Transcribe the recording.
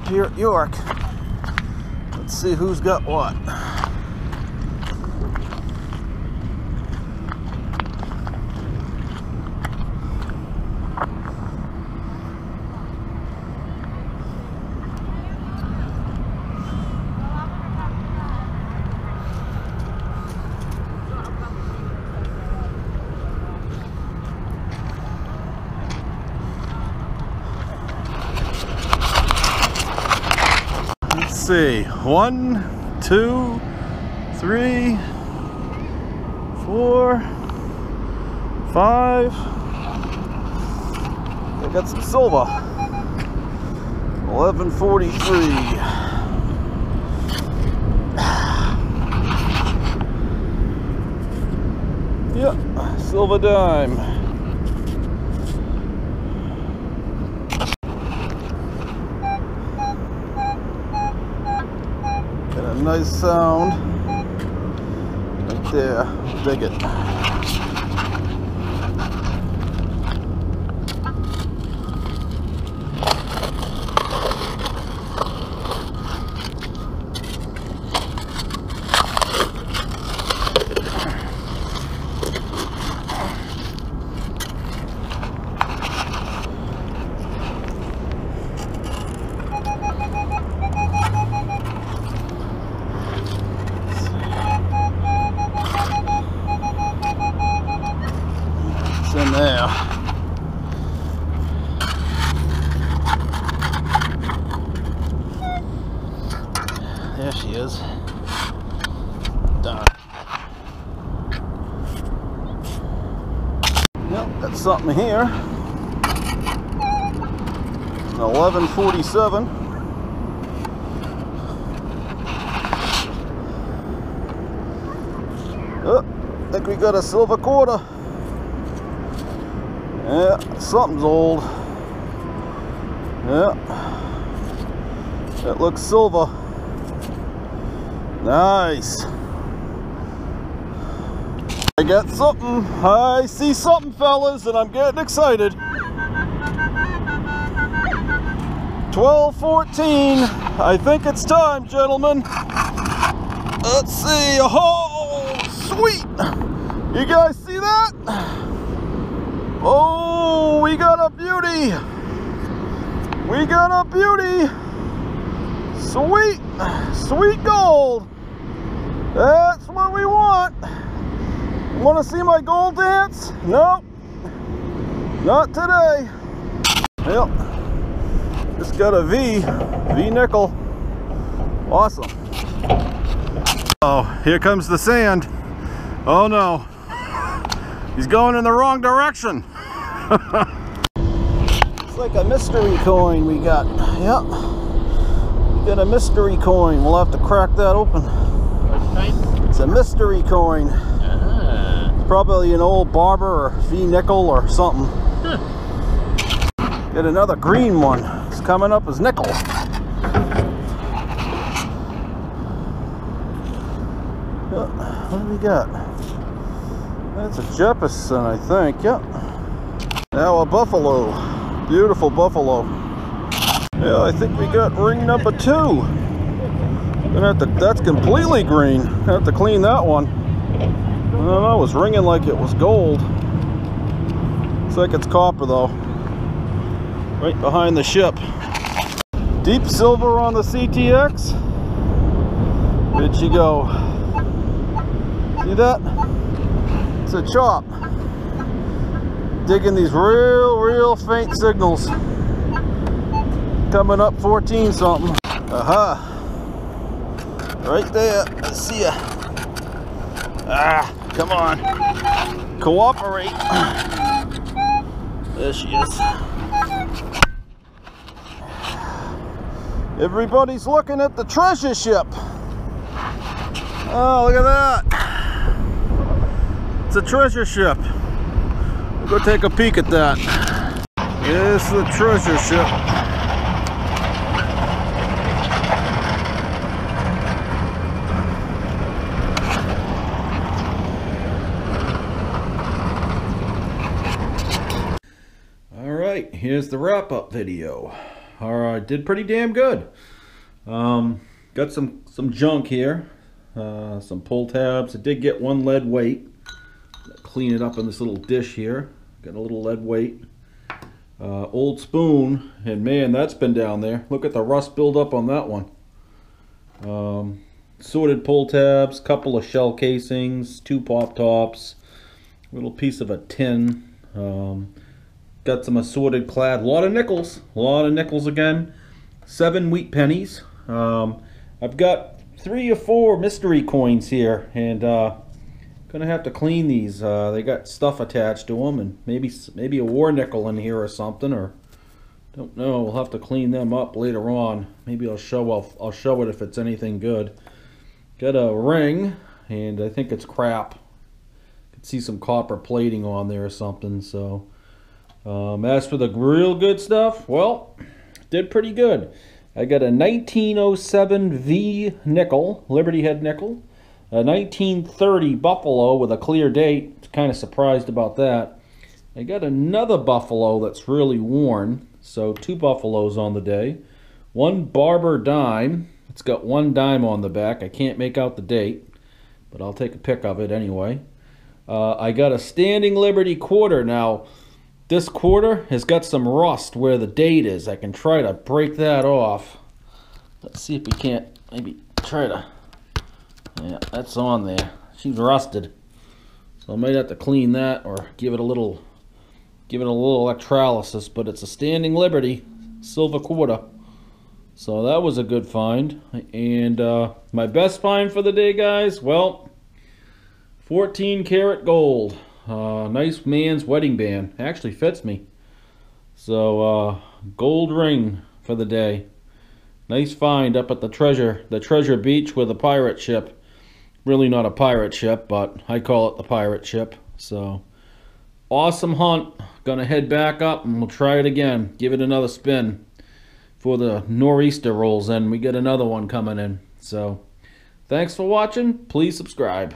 here at York. Let's see who's got what. See. One, two, three, four, five. I got some silver. 1143. Yep, silver dime. Nice sound right there. Dig it. Done. Uh, yep, got something here. An 1147. Oh, I think we got a silver quarter. Yeah, something's old. Yeah. That looks silver. Nice. I got something. I see something, fellas, and I'm getting excited. 1214. I think it's time, gentlemen. Let's see. Oh, sweet. You guys see that? Oh, we got a beauty. We got a beauty. Sweet, sweet gold. That's what we want. Want to see my gold dance? Nope. Not today. Yep. Just got a V, V nickel. Awesome. Oh, here comes the sand. Oh no. He's going in the wrong direction. it's like a mystery coin we got. Yep. We got a mystery coin. We'll have to crack that open. It's a mystery coin. Probably an old barber or V nickel or something. Get another green one. It's coming up as nickel. What do we got? That's a Jefferson, I think. Yep. Now a buffalo. Beautiful buffalo. Yeah, I think we got ring number two. To, that's completely green. Gonna have to clean that one. I don't know, it was ringing like it was gold. Looks like it's copper though. Right behind the ship. Deep silver on the CTX. Where'd she go? See that? It's a chop. Digging these real, real faint signals. Coming up 14 something. Aha. Right there. I see ya. Ah, come on. Cooperate. There she is. Everybody's looking at the treasure ship. Oh, look at that. It's a treasure ship. We'll go take a peek at that. It's the treasure ship. All right, here's the wrap-up video. Alright, did pretty damn good. Um, got some, some junk here. Uh, some pull tabs. I did get one lead weight. Clean it up in this little dish here. Got a little lead weight. Uh, old spoon, and man, that's been down there. Look at the rust buildup on that one. Um, sorted pull tabs, couple of shell casings, two pop tops, little piece of a tin. Um, got some assorted clad, a lot of nickels, a lot of nickels again. Seven wheat pennies. Um, I've got three or four mystery coins here, and uh, Gonna have to clean these. Uh, they got stuff attached to them, and maybe maybe a war nickel in here or something, or don't know. We'll have to clean them up later on. Maybe I'll show I'll, I'll show it if it's anything good. Got a ring, and I think it's crap. See some copper plating on there or something. So, um, as for the real good stuff, well, did pretty good. I got a 1907 V nickel, Liberty Head nickel. A 1930 Buffalo with a clear date. Kind of surprised about that. I got another Buffalo that's really worn. So two Buffaloes on the day. One Barber dime. It's got one dime on the back. I can't make out the date, but I'll take a pic of it anyway. Uh, I got a Standing Liberty quarter. Now, this quarter has got some rust where the date is. I can try to break that off. Let's see if we can't maybe try to yeah, that's on there. She's rusted. So I might have to clean that or give it a little give it a little electrolysis, but it's a standing liberty, silver quarter. So that was a good find. And uh, my best find for the day, guys, well, 14 karat gold. Uh, nice man's wedding band. Actually fits me. So, uh, gold ring for the day. Nice find up at the treasure, the treasure beach with a pirate ship really not a pirate ship, but I call it the pirate ship. So awesome hunt. Gonna head back up and we'll try it again. Give it another spin for the nor'easter rolls in. We get another one coming in. So thanks for watching. Please subscribe.